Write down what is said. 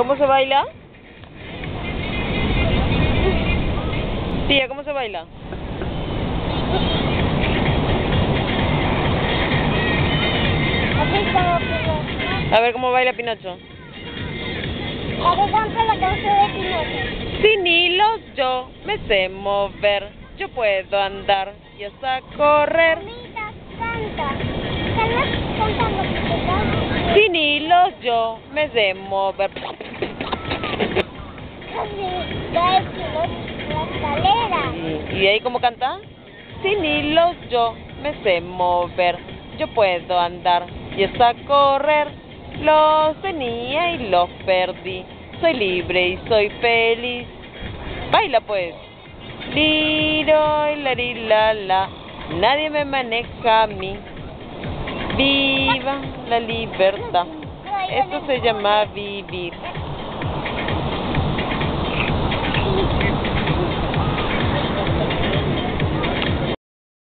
¿Cómo se baila? Tía, ¿cómo se baila? A ver cómo baila Pinocho. Sin hilos yo me sé mover, yo puedo andar y hasta correr. Canta. ¿Estás cantando, Pinocho? Sin hilos yo me sé mover. ¿Y, y ahí cómo canta? Sin hilos yo me sé mover, yo puedo andar y hasta correr. Los tenía y los perdí, soy libre y soy feliz. Baila pues. Liro y la la, nadie me maneja a mí. Viva la libertad, esto se llama vivir.